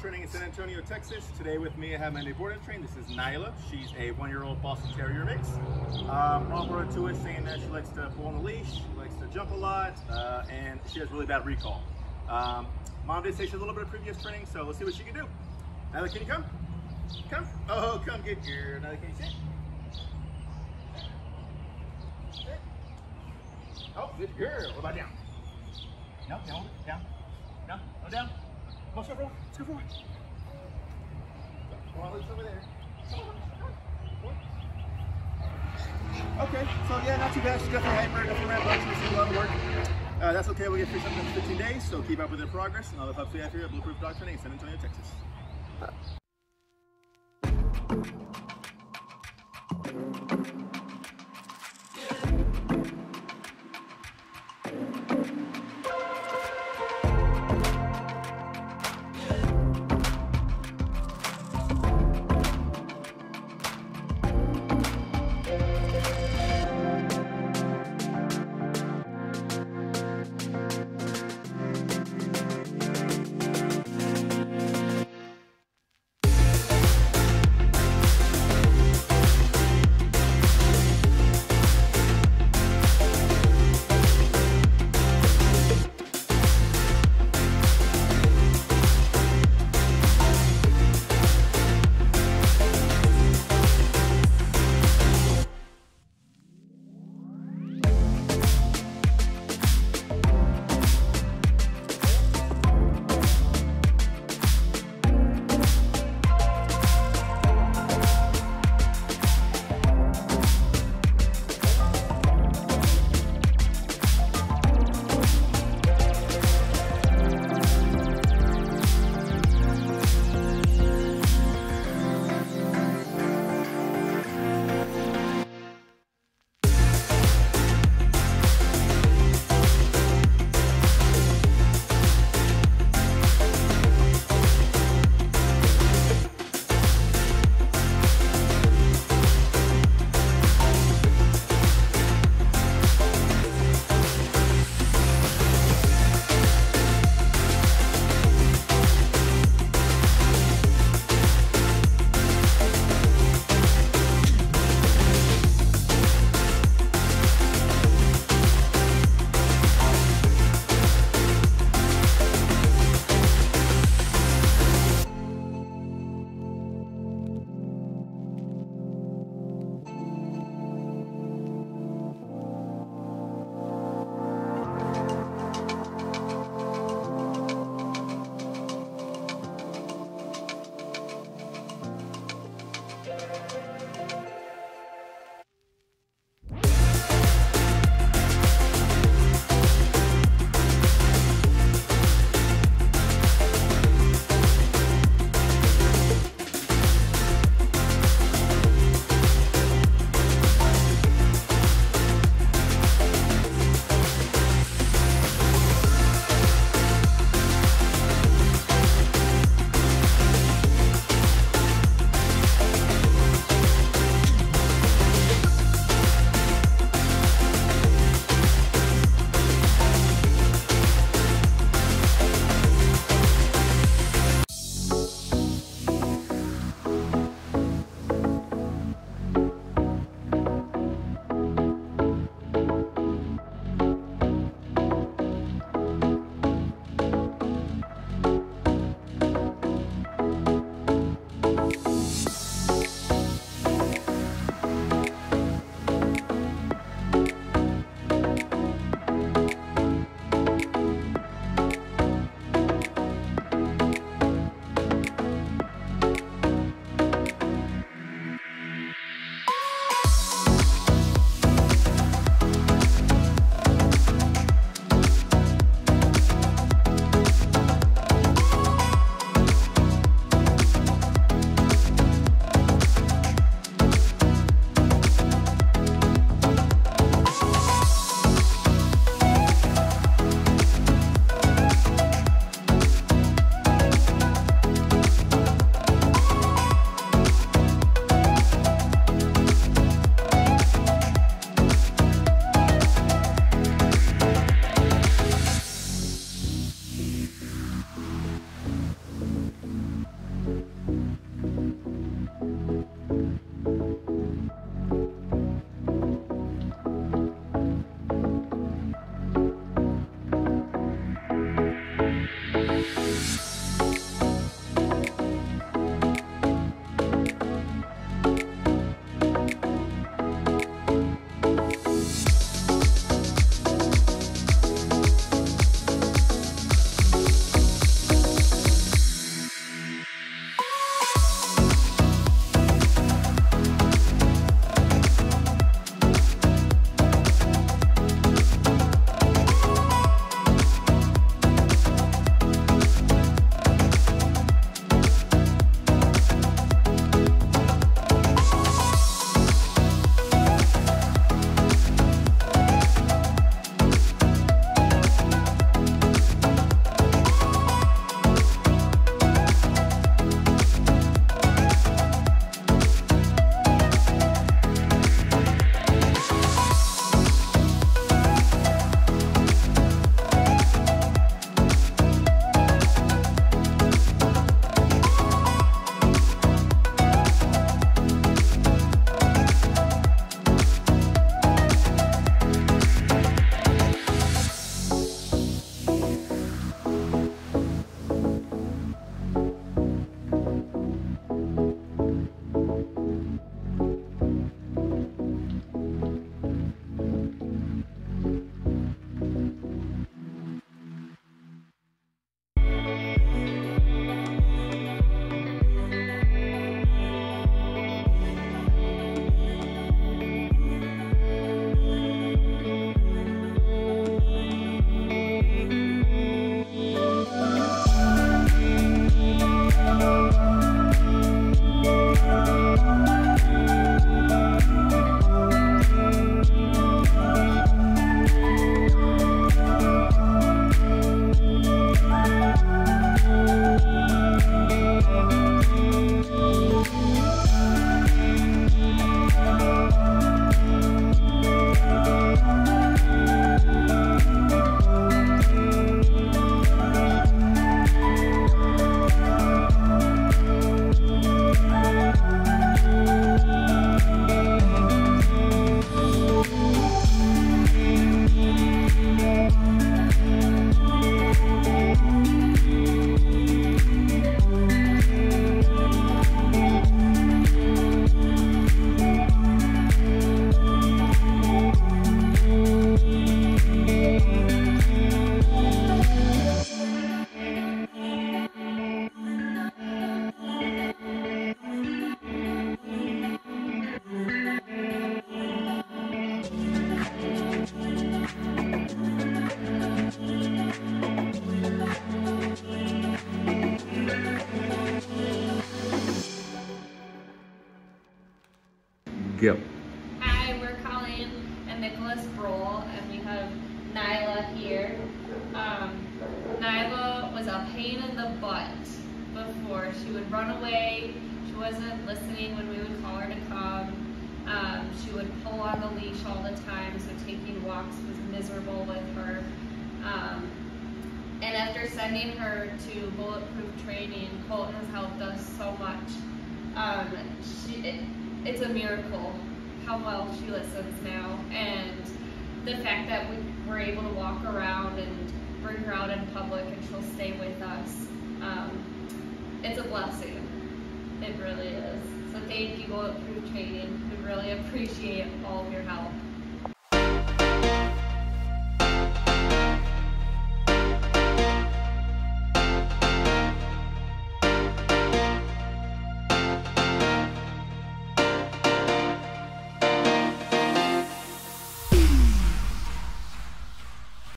Training in San Antonio, Texas. Today with me, I have my new board and train. This is Nylah. She's a one-year-old Boston Terrier mix. Um, all brought to us saying that she likes to pull on a leash, likes to jump a lot, uh, and she has really bad recall. Um, Mom did say she had a little bit of previous training, so let's see what she can do. Nylah, can you come? Come. Oh, come get here. Nylah, can you sit? Sit. Oh, good girl. What about down? No, down, down. No, no, down. Come on, step forward. Let's go forward. Okay, so yeah, not too bad. She's got her hammer, got her red box, and she's a lot of work. Uh, that's okay, we'll get free something in 15 days, so keep up with their progress, and all the pups we have here at Bulletproof Dog Training San Antonio, Texas. Hi, we're Colleen and Nicholas Brohl, and we have Nylah here. Um, Nylah was a pain in the butt before. She would run away. She wasn't listening when we would call her to come. Um, she would pull on the leash all the time, so taking walks was miserable with her. Um, and after sending her to bulletproof training, Colton has helped us so much. Um, she, it, it's a miracle how well she listens now, and the fact that we were able to walk around and bring her out in public and she'll stay with us. Um, it's a blessing. It really is. So thank you, Bulletproof Training. We really appreciate all of your help.